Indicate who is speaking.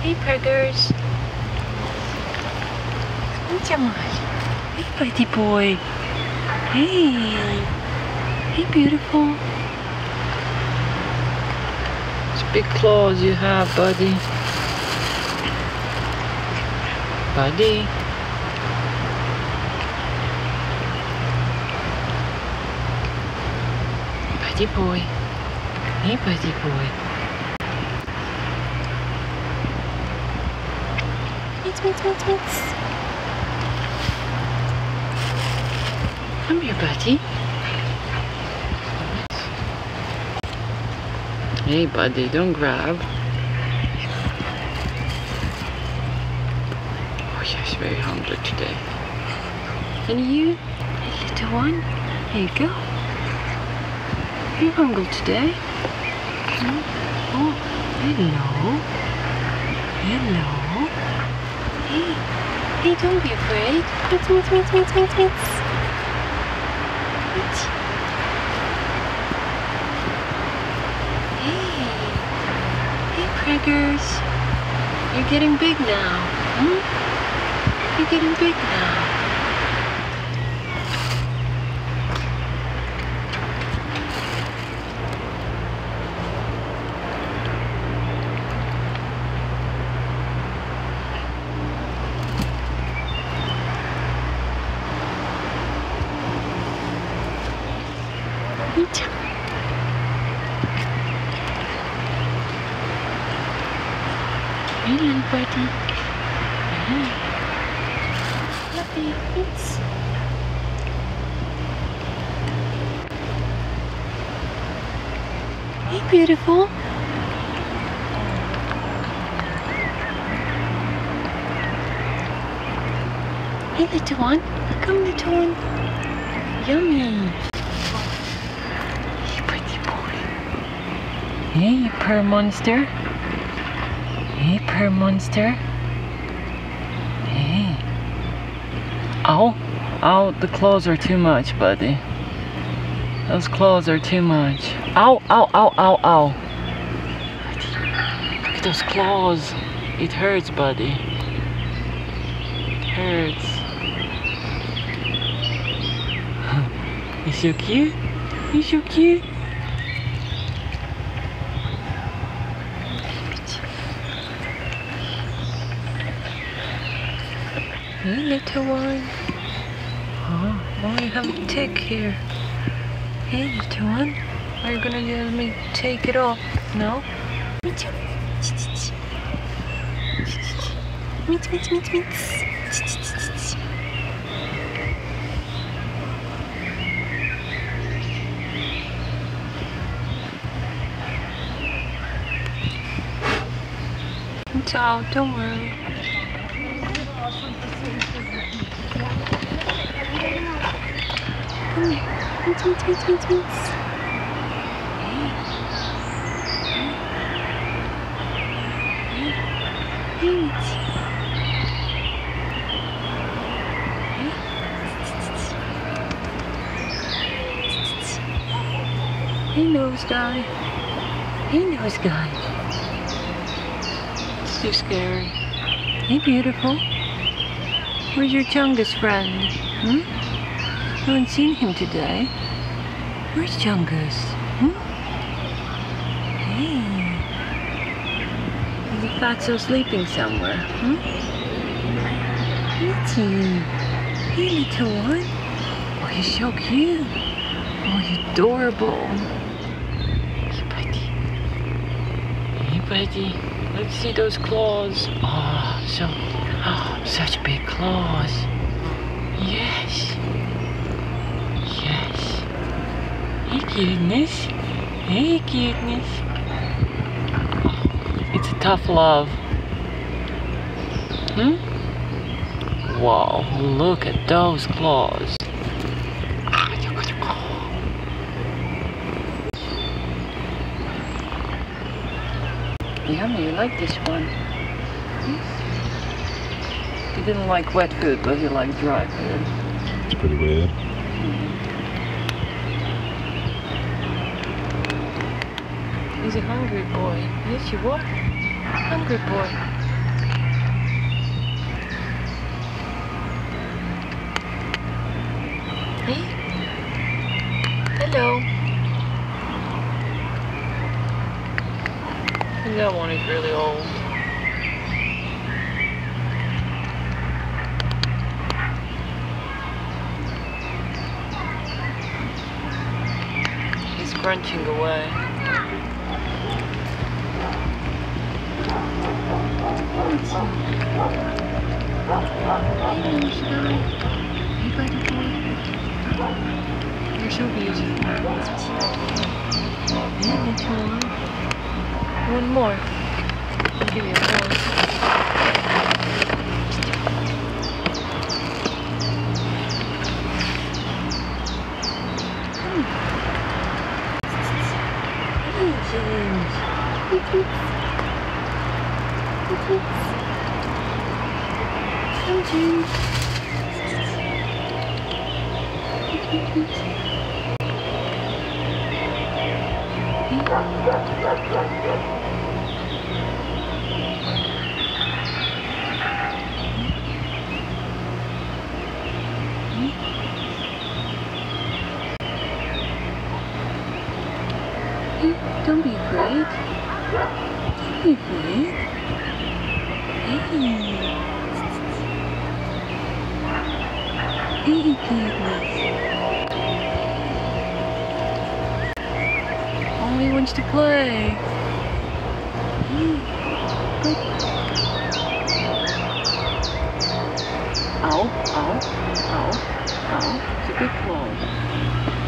Speaker 1: Hey, Preggers. Come on. Hey, buddy boy. Hey. Hey, beautiful. It's big claws you have, buddy. Buddy. Buddy boy. Hey, buddy boy. Meets, meets, meets, meets. Come here, buddy. Hey, buddy, don't grab. Oh, yes, very hungry today. And you, hey, little one, here you go. You're hungry today. Hmm? Oh, hello. Hello. Hey, hey, don't be afraid. Meets. Hey, hey, Preggers. You're getting big now. Hmm? You're getting big now. Meet. Little buddy. Hey. Fluffy, meets. Hey, beautiful. Hey, little one. Come, little one. Yummy. Hey, pretty boy. Hey, purr monster. Hey, purr monster. Hey. Ow. Ow, the claws are too much, buddy. Those claws are too much. Ow, ow, ow, ow, ow. Look at those claws. It hurts, buddy. It hurts. He's so cute. He's so cute. Hey, little one. Oh, oh, you have a tick here. Hey, little one. Are you gonna let me take it off? No? Meet, meet, meet, meet, meet. It's out, don't worry. Come here. Meet, meet, meet, meet, meet. Hey. Nose guy. Hey, nose guy. It's too scary. Hey, beautiful. Where's your Chungus friend? Hmm? Haven't seen him today. Where's Chungus? Hmm? Hey. Is the fatso sleeping somewhere? Hmm? Mitty. Hey, little one. Oh, you're so cute. Oh, you're adorable. Hey, buddy. Hey, buddy. Let's see those claws. Oh, so, oh, such big claws. Yes. Hey cuteness. Hey cuteness. It's a tough love. Hmm? Wow, look at those claws. Yummy, you like this one. He didn't like wet food, but he liked dry food.
Speaker 2: It's pretty weird. Mm -hmm.
Speaker 1: He's a hungry boy. Yes, you are. Hungry boy. Hey. Hello. That one is really old. He's crunching away. Hey, buddy boy. You're so beautiful. Hey, little one. One more. I'll give you a rose. Hey, hmm. James. Don't be afraid. Don't be afraid. 80 people. Only wants to play. Ow, ow, ow, ow. a good close.